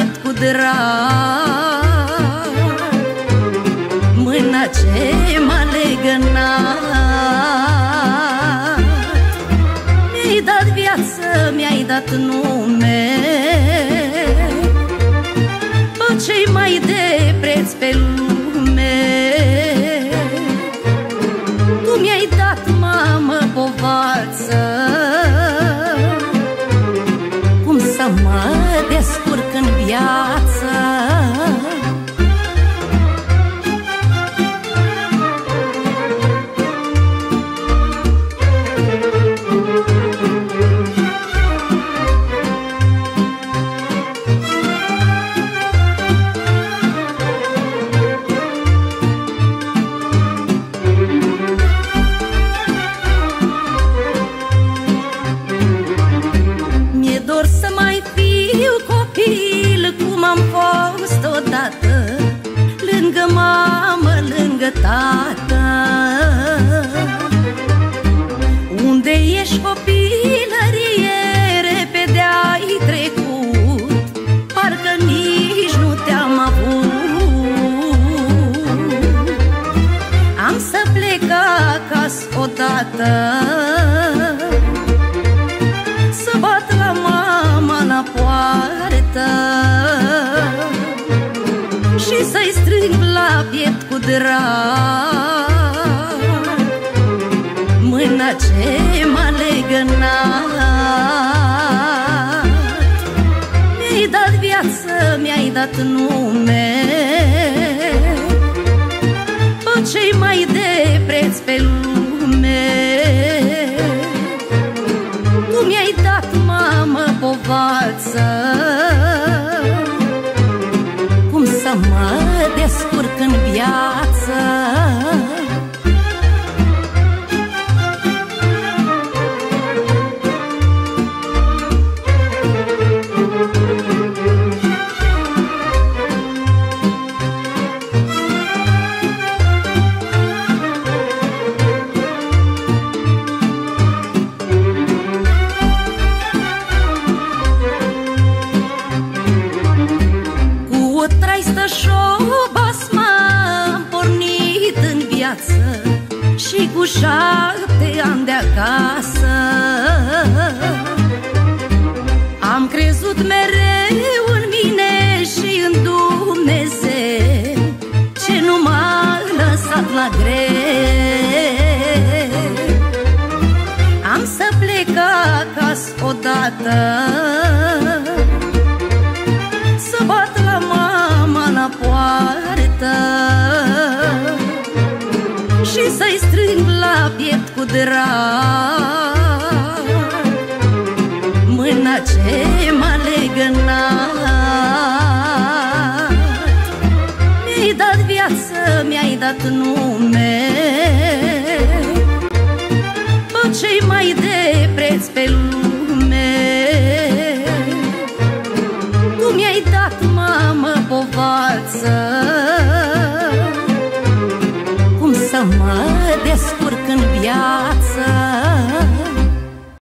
Și să-i strâng la piept cu drag. Mâna ce m-a legănat. Mi-ai dat viață, mi-ai dat nume. Pe cei mai de preț pe lume? Tu mi-ai dat, mamă, povață. Cum să mă descurc în viață fost odată Lângă mamă, lângă tată. Unde ești copilărie Repede ai trecut Parcă nici nu te-am avut. Am să plec acasă odată să bat la mama la poartă cu drag. Mâna ce m-a legănat. Mi-ai dat viață, mi-ai dat nume. Pe cei mai de preț pe lume. Tu mi-ai dat, mamă, povață viață. Cu o traistă șobas cu șapte ani de acasă. Am crezut mereu în mine și în Dumnezeu Ce nu m-a lăsat la greu. Am să plec acasă odată Și să-i strâng la piept cu drag. Mâna ce m-a legănat Mi-ai dat viață, mi-ai dat nume mă descurc în viață